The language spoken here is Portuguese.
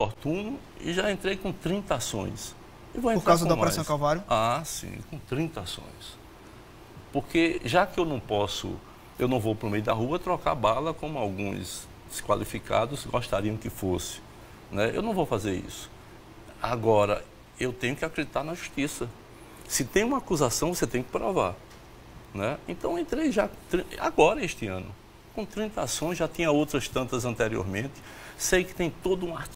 oportuno e já entrei com 30 ações. Por causa da Operação Calvário? Ah, sim, com 30 ações. Porque já que eu não posso, eu não vou para o meio da rua trocar bala como alguns desqualificados gostariam que fosse. Né? Eu não vou fazer isso. Agora, eu tenho que acreditar na justiça. Se tem uma acusação, você tem que provar. Né? Então, entrei já agora este ano com 30 ações, já tinha outras tantas anteriormente. Sei que tem todo um artigo